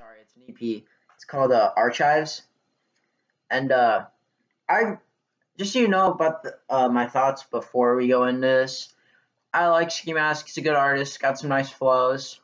sorry, it's an EP. It's called uh, Archives, and uh, I just so you know about the, uh, my thoughts before we go into this. I like Ski Mask. He's a good artist. Got some nice flows.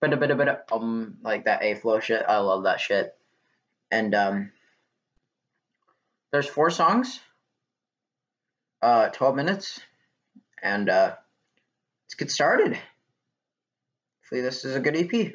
But a bit, a bit, um, like that A flow shit. I love that shit. And um, there's four songs. Uh, 12 minutes, and uh, let's get started. Hopefully, this is a good EP.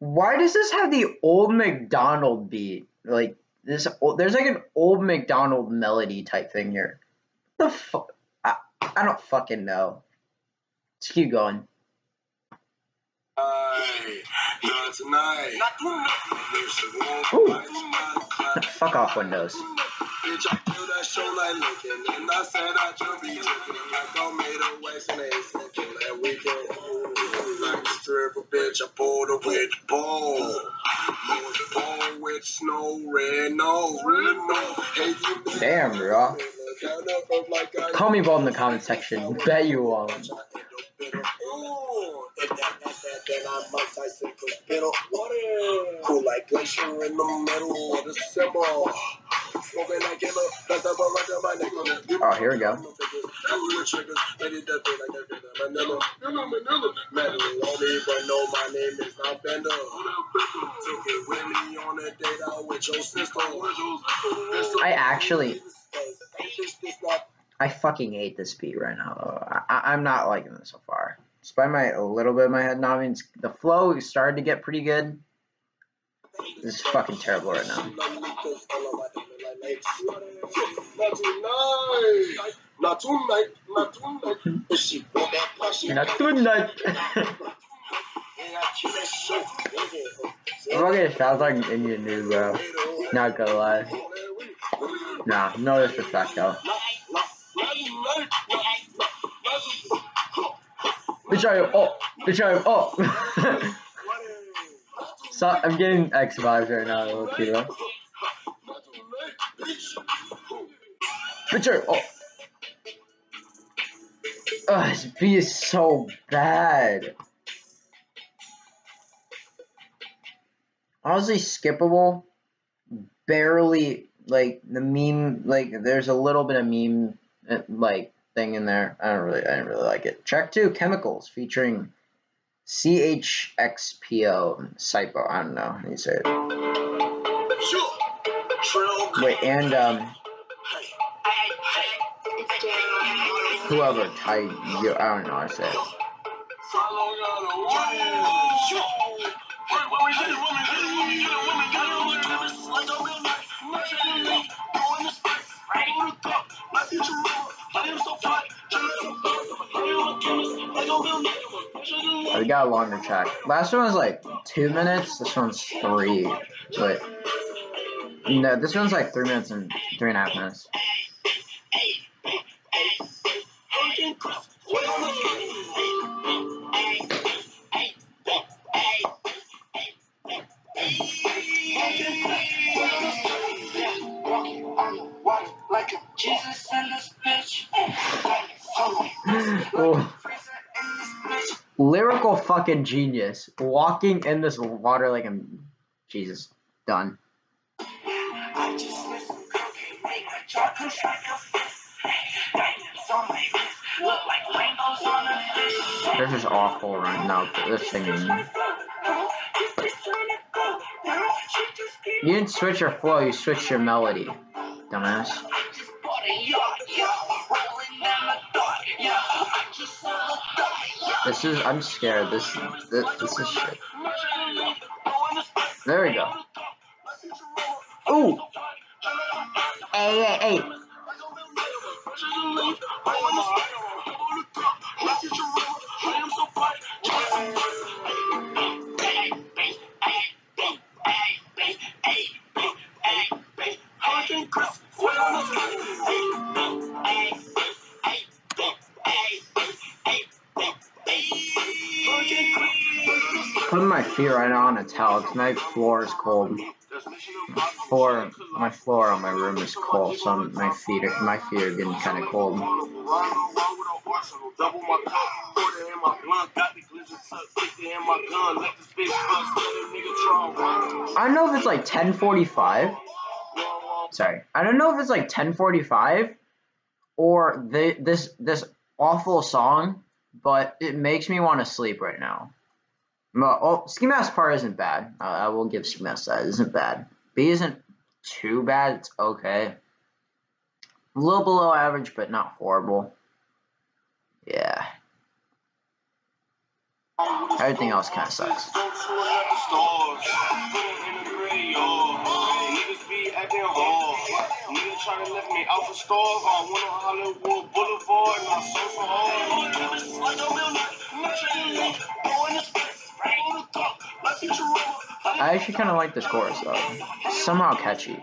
Why does this have the old McDonald beat? Like this, o- there's like an old McDonald melody type thing here. The fuck? I, I don't fucking know. Let's keep going. Not tonight. Ooh. Fuck off, Windows. Bitch, I feel that show like Lincoln, and I said I just be drinking like I made a wax and and kill that weekend. Like a stripper, bitch, I pulled with the ball. Louis Vuitton with snow, red nose, red nose. Hey, you Damn, bro. Down up up like I- Call me bold in the comment section. Bet you won't. Cool like glacier in the middle of the summer. Oh, here we go. I actually, I fucking hate this beat right now. I, I'm not liking this so far. Despite my a little bit of my head nodding, the flow is starting to get pretty good. This is fucking terrible right now. Not tonight. Not tonight. Not tonight. That Not. Fucking sounds like Indian dude, bro. Not gonna lie. Nah, no disrespect though. Bitch, I am up. Bitch, I up. so, I'm getting X vibes right now, little kiddo. I am. Ugh, this beat is so bad. Honestly, skippable. Barely, like, the meme, like, there's a little bit of meme, uh, like, thing in there. I don't really, I didn't really like it. Track two, Chemicals, featuring CHXPO Cypo. I don't know how you say it. Wait, and, um, whoever, Tai, Yo- I don't know it. Oh, we got a longer track. Last one was like two minutes. This one's three. But no, this one's like three minutes and three and a half minutes. Oh. Lyrical fucking genius. Walking in this water like I'm Jesus. Done. This is awful right now. This singing. You didn't switch your flow, you switched your melody. Dumbass. This is I'm scared. This this, this is shit. There we go. hey, hey, hey. Put my feet right on a towel, tonight's floor is cold. Floor, my floor on my room is cold, so my feet are my feet are getting kind of cold. I don't know if it's like 10:45. Sorry, I don't know if it's like 10:45 or the, this this awful song, but it makes me want to sleep right now. Well, oh, Ski Mask part isn't bad. Uh, I will give Ski Mask that. It isn't bad. B isn't too bad. It's okay. A little below average, but not horrible. Yeah. Everything else kind of sucks. trying to lift me the store. On Hollywood Boulevard and I so so hard. I actually kind of like this chorus though. Somehow catchy.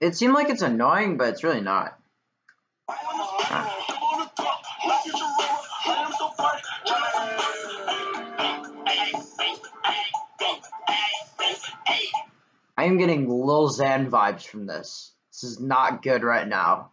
It seemed like it's annoying, but it's really not. I am getting Lil Xan vibes from this. This is not good right now.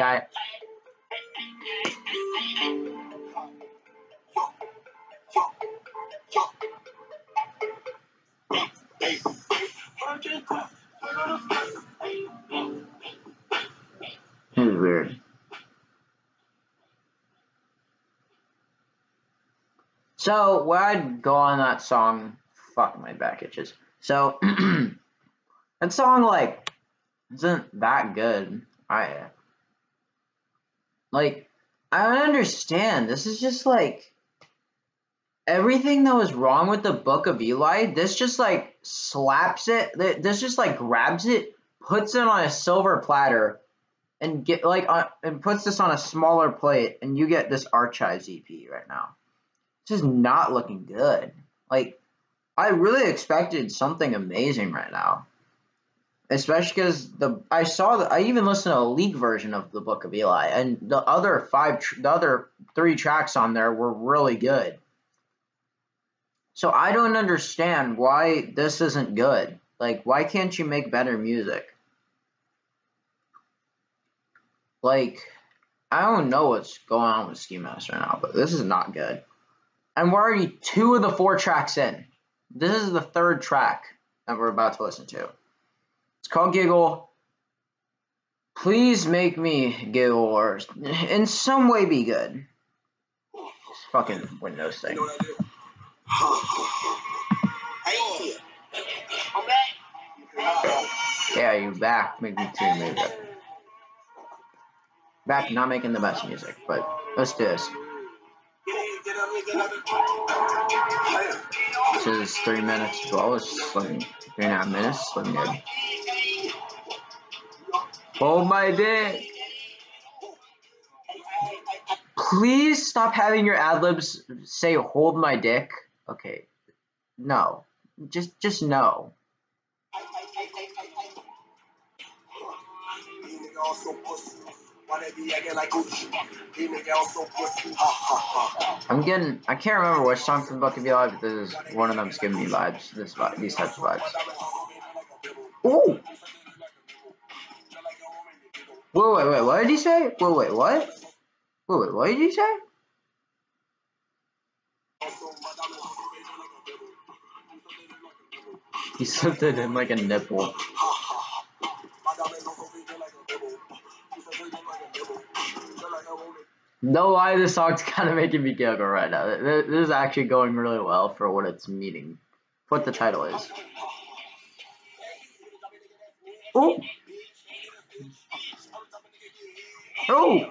Got it. Weird. So, where I'd go on that song, fuck my back itches. So, that song, like, isn't that good. I, like, I don't understand. This is just, like, everything that was wrong with the Book of Eli, this just, like, slaps it. This just, like, grabs it, puts it on a silver platter, and get like uh, and puts this on a smaller plate, and you get this Archives EP right now. This is not looking good. Like I really expected something amazing right now, especially because the I saw that I even listened to a leak version of the Book of Eli, and the other five, the other three tracks on there were really good. So I don't understand why this isn't good. Like, why can't you make better music? Like, I don't know what's going on with Ski now, but this is not good. And we're already two of the four tracks in. This is the third track that we're about to listen to. It's called Giggle. Please make me giggle or in some way be good. This fucking Windows thing. Yeah, you back. Make me too music back not making the best music, but let's do this. This is three minutes as well. It's like three and a half minutes. Looking good. Oh my dick. Please stop having your ad libs say hold my dick. Okay. No. Just just no. I'm getting. I can't remember which song from Book of Eli, but this is one of them's giving me vibes. This vibe, these types of vibes. Ooh. Wait, wait, wait. What did he say? Wait, wait, what? Wait, wait. What did he say? He slipped it in like a nipple. No lie, this song's kind of making me giggle right now. This is actually going really well for what it's meaning, what the title is. Oh! Oh!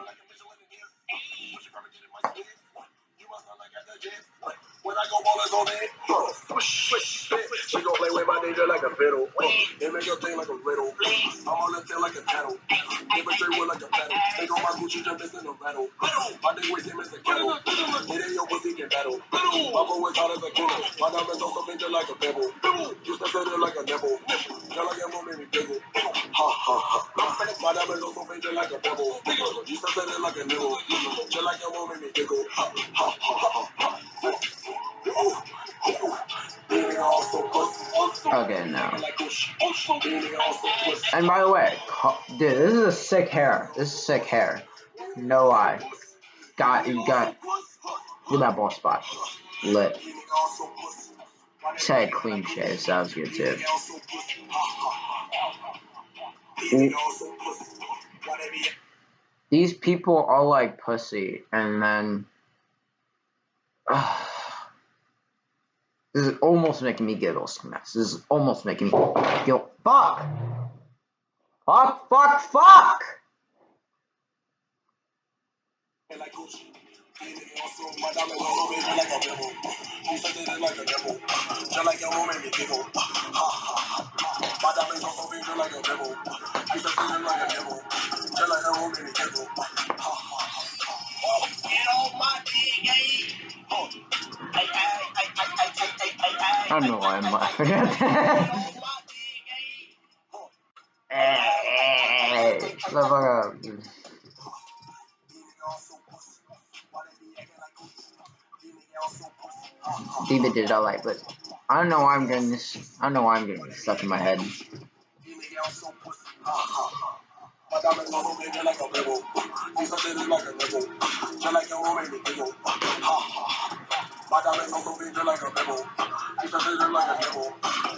She gon' play with my nigga like a fiddle. It make her think like a riddle. I'm on the tail like a kettle. Give a straight wood like a pedal. Take on my Gucci just missing a rattle. My nigga with him is a kettle. It ain't your pussy can battle. My boy was hot as a kennel. My diamonds on finger like a pebble. Used to fit it like a nipple. Tell like made me giggle. Ha ha ha. Diamonds on the finger like a pebble. To fit it like a nipple. Tell like your mom made me giggle. Ha ha ha ha. Okay, now. And by the way, dude, this is a sick hair. This is sick hair. No lie. Got you got look at that ball spot. Lit. Say clean shave, sounds good too. These people are like pussy, and then. Uh, this is almost making me get all giggle, This is almost making me giggle. Fuck! Fuck, fuck, fuck! I don't know why I'm laughing at that. hey, shut the fuck up. David did it all right, but I don't know why I'm getting this. I don't know why I'm getting this stuff in my head. My diamonds on the baby like a rebel. These are little like a rebel. Just like your woman, me giggle. Ha ha. My diamonds on the baby like a rebel. These are little like a rebel.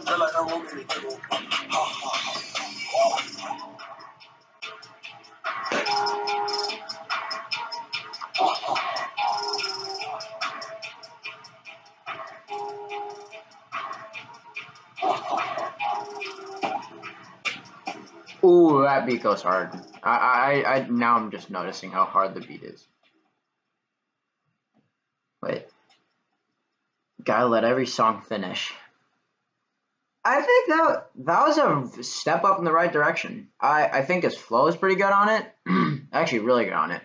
Just like your woman, me giggle. Ha ha. That beat goes hard. I, I, I, now I'm just noticing how hard the beat is. Wait. Gotta let every song finish. I think that that was a step up in the right direction. I, I think his flow is pretty good on it. Actually, really good on it.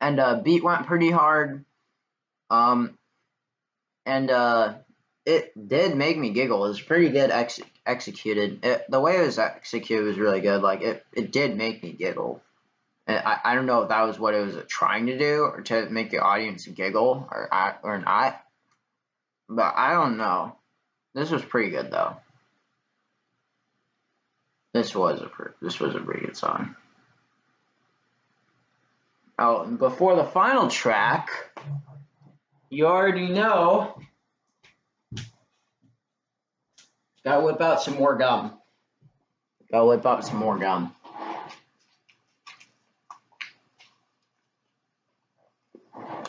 And uh, beat went pretty hard. Um, and uh, it did make me giggle. It was pretty good ex- executed. It, the way it was executed was really good. Like it, it did make me giggle. And I, I don't know if that was what it was trying to do or to make the audience giggle or or not. But I don't know. This was pretty good though. This was a this was a pretty good song. Oh, before the final track, you already know Gotta whip out some more gum. Gotta whip out some more gum.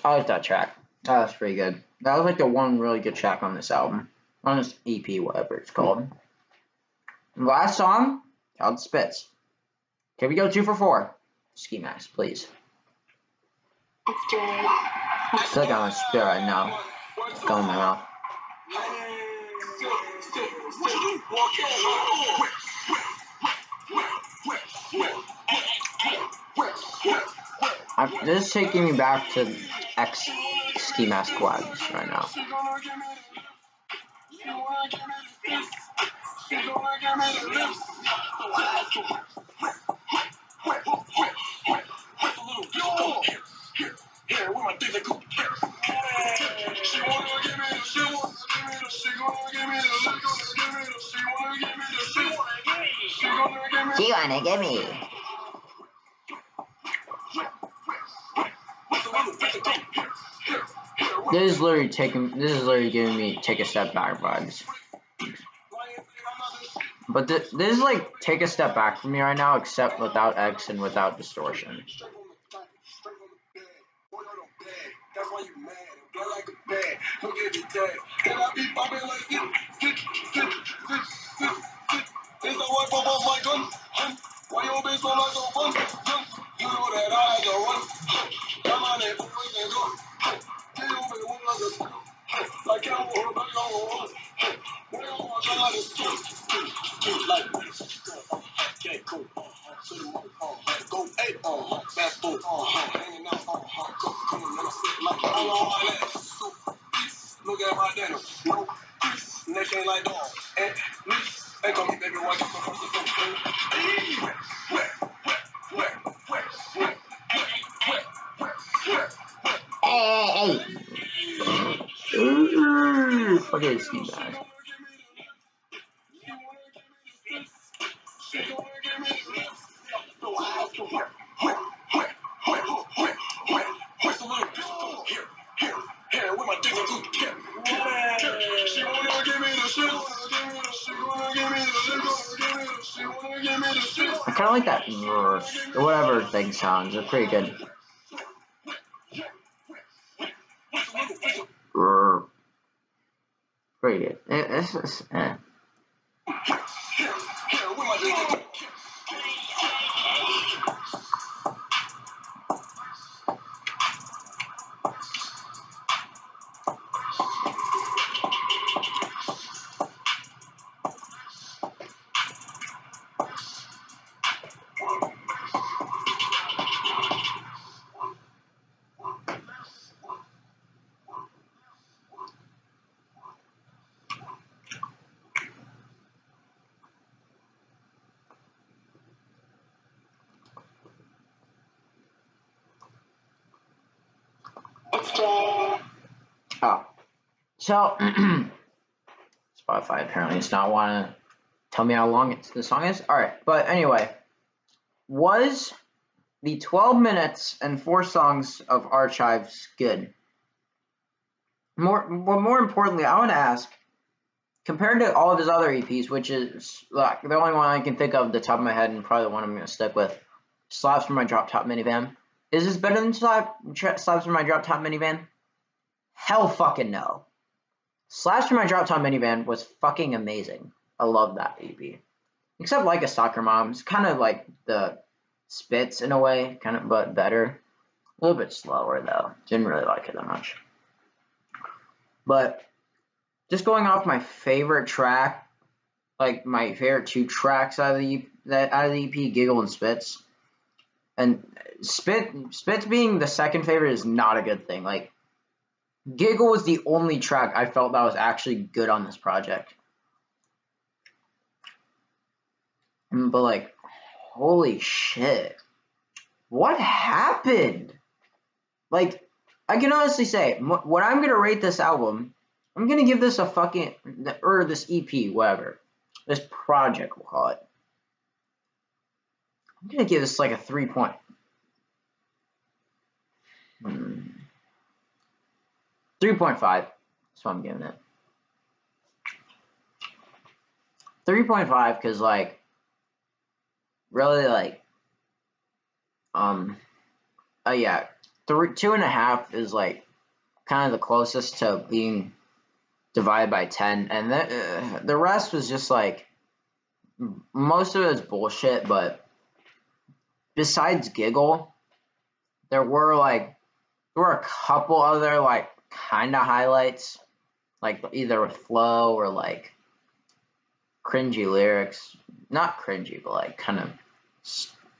I like that track. That was pretty good. That was like the one really good track on this album. On this EP, whatever it's called. last song, called Spitz. Can we go two for four? Ski mask, please. It's Dre. Still got my spit right now. It's going in my mouth. This is taking me back to X ski mask wags right now. She wanna give me. This is literally taking. This is literally giving me take a step back vibes. But th this is like take a step back from me right now, except without X and without distortion. Why your bitch look like so fun? You know that I had to run. I'm on that boy and run. Get your bitch look like a son. Like I'm with her back on the run. Why your bitch look like a son? Like this. Yeah, cool. Go eight. Uh-huh. Back foot. Uh-huh. Hanging out. Uh-huh. Come, come on. Let us sit like all on my ass. So, peace. Look at my denim. No peace. Neck ain't like dog. And me. And come here, baby. Why you come hey. Ooh, fucking mask. Or whatever thing sounds. They're pretty good. Pretty good. It, it's, it's, eh. So, Spotify apparently does not want to tell me how long it's, the song is. Alright, but anyway. Was the 12 minutes and four songs of Archives good? More, but more importantly, I want to ask, compared to all of his other EPs, which is like the only one I can think of at the top of my head and probably the one I'm going to stick with, Slaps from my Drop Top Minivan. Is this better than Slap, Slaps from my Drop Top Minivan? Hell fucking no. Slaps from my Drop Top Minivan was fucking amazing. I love that EP. Except like a soccer mom, it's kind of like the spits in a way, kind of but better. A little bit slower though. Didn't really like it that much. But just going off my favorite track, like my favorite two tracks out of the that out of the EP, Giggle and Spits. And Spit Spits being the second favorite is not a good thing. Like Giggle was the only track I felt that was actually good on this project. Mm, But like, holy shit. What happened? Like, I can honestly say, what I'm gonna rate this album, I'm gonna give this a fucking, or this EP, whatever. This project, we'll call it. I'm gonna give this like a three point. Hmm. 3.5. That's what I'm giving it. 3.5 because, like, really, like, um, uh, yeah, three, two and a half is, like, kind of the closest to being divided by 10. And the, uh, the rest was just, like, most of it is bullshit, but besides Giggle, there were, like, there were a couple other, like, kind of highlights, like either with flow or like cringy lyrics. Not cringy, but like kind of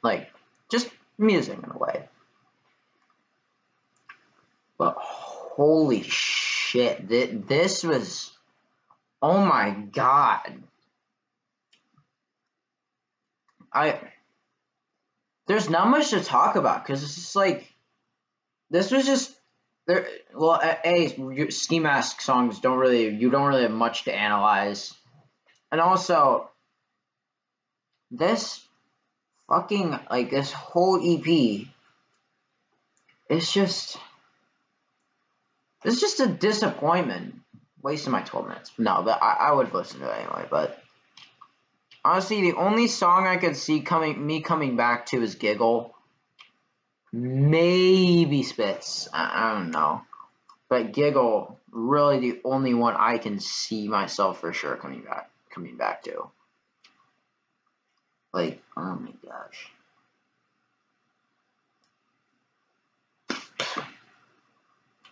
like just music in a way. But holy shit, thi- this was, oh my god. I, there's not much to talk about because it's just like, this was just there well eh, a, a ski mask songs don't really you don't really have much to analyze. And also this fucking like this whole ep is just it's just a disappointment. Wasting my 12 minutes. No but I, I would listen to it anyway but honestly the only song i could see coming me coming back to is giggle maybe Spitz. I, I don't know. But giggle really the only one i can see myself for sure coming back coming back to. Like oh my gosh.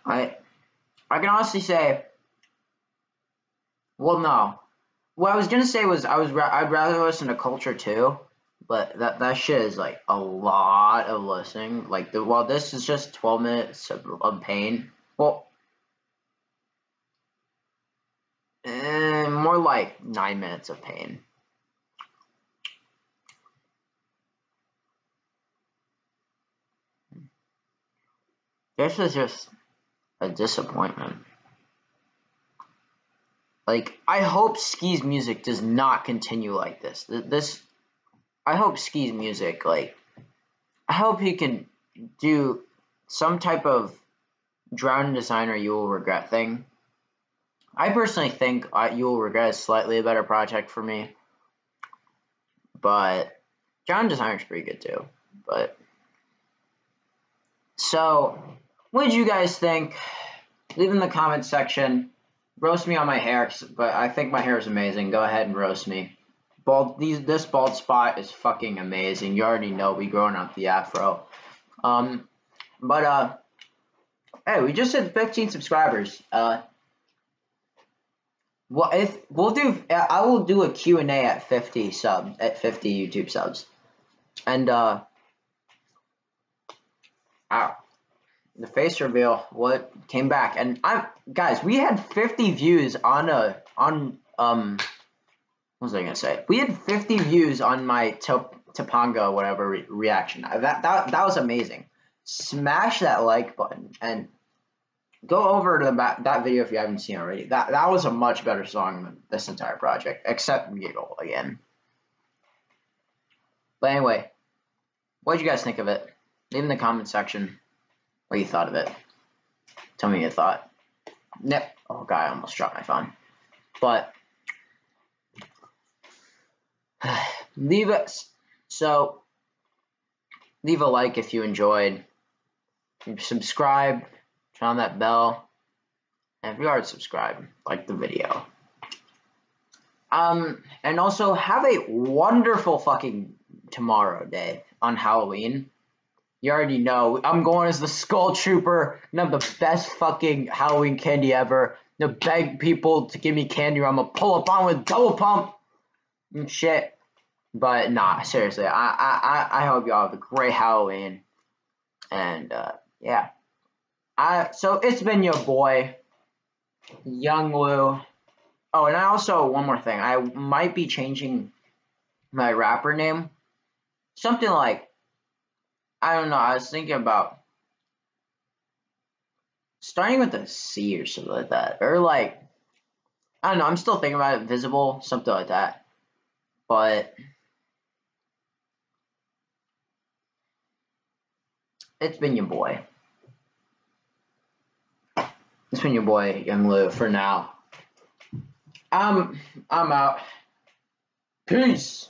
I i can honestly say well no. What i was gonna say was i was i'd rather listen to culture too but that that shit is like a lot of listening like the while this is just 12 minutes of, of pain Well, eh, more like nine minutes of pain. This is just a disappointment. Like, I hope Ski's music does not continue like this. This, I hope Ski's music, like, I hope he can do some type of drown designer you will regret thing. I personally think uh, you will regret is slightly a better project for me, but drown designer is pretty good too. But so, what did you guys think? Leave in the comment section. Roast me on my hair, but I think my hair is amazing. Go ahead and roast me. Bald, these this bald spot is fucking amazing. You already know we growing out the afro. Um, but uh, hey, we just hit 15 subscribers. Uh, well, if we'll do, I will do a Q and A at 50 sub at 50 YouTube subs, and uh, ow, the face reveal what came back, and I'm guys, we had 50 views on a on um, what was I gonna say? We had 50 views on my top Topanga whatever re reaction. That that that was amazing smash that like button and go over to the that video if you haven't seen already. That that was a much better song than this entire project, except Giggle again. But anyway, what did you guys think of it? Leave in the comment section what you thought of it. Tell me your thought. Nip. Oh god, I almost dropped my phone. But leave it. So leave a like if you enjoyed subscribe, turn on that bell, and if you already subscribed, like the video. Um, and also have a wonderful fucking tomorrow day on Halloween. You already know I'm going as the Skull Trooper and have the best fucking Halloween candy ever. To beg people to give me candy, or I'm gonna pull up on with double pump and shit. But nah, seriously, I I I hope y'all have a great Halloween. And uh, yeah. I so it's been your boy, Young Lou. Oh, and I also one more thing. I might be changing my rapper name. Something like I don't know. I was thinking about starting with a C or something like that, or like I don't know. I'm still thinking about it. Visible, something like that. But it's been your boy. It's been your boy, Young Lou, for now. I'm I'm out. Peace.